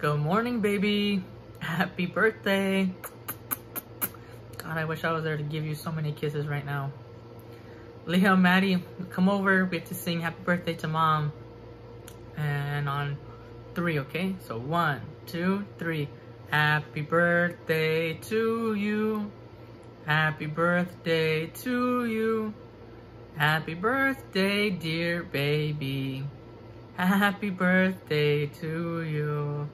Good morning, baby. Happy birthday. God, I wish I was there to give you so many kisses right now. Liam, Maddie, come over. We have to sing happy birthday to mom. And on three, okay? So one, two, three. Happy birthday to you. Happy birthday to you. Happy birthday, dear baby. Happy birthday to you.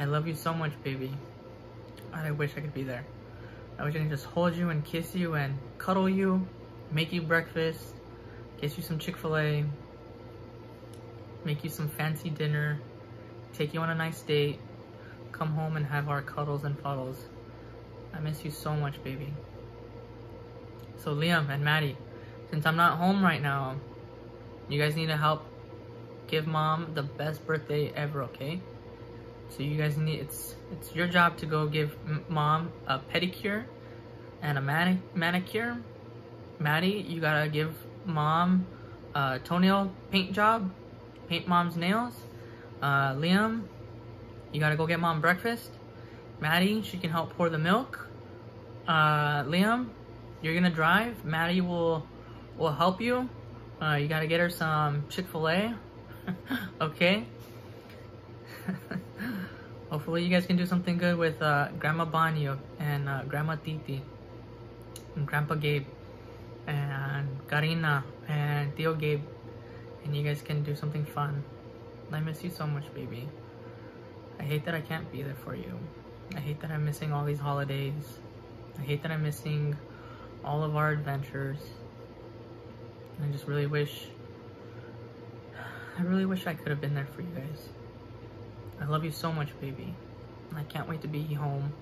I love you so much, baby. I wish I could be there. I wish I could just hold you and kiss you and cuddle you, make you breakfast, get you some Chick-fil-A, make you some fancy dinner, take you on a nice date, come home and have our cuddles and fuddles. I miss you so much, baby. So Liam and Maddie, since I'm not home right now, you guys need to help give mom the best birthday ever, okay? So you guys need, it's it's your job to go give mom a pedicure and a mani manicure. Maddie, you gotta give mom a toenail paint job, paint mom's nails. Uh, Liam, you gotta go get mom breakfast. Maddie, she can help pour the milk. Uh, Liam, you're gonna drive. Maddie will will help you. Uh, you gotta get her some Chick-fil-A. okay? Hopefully you guys can do something good with uh, Grandma Banyo and uh, Grandma Titi and Grandpa Gabe and Karina and Theo Gabe and you guys can do something fun. I miss you so much, baby. I hate that I can't be there for you. I hate that I'm missing all these holidays. I hate that I'm missing all of our adventures. I just really wish I really wish I could have been there for you guys. I love you so much, baby. I can't wait to be home.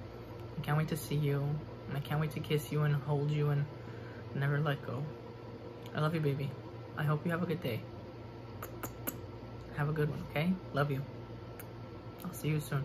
I can't wait to see you. And I can't wait to kiss you and hold you and never let go. I love you, baby. I hope you have a good day. Have a good one, okay? Love you. I'll see you soon.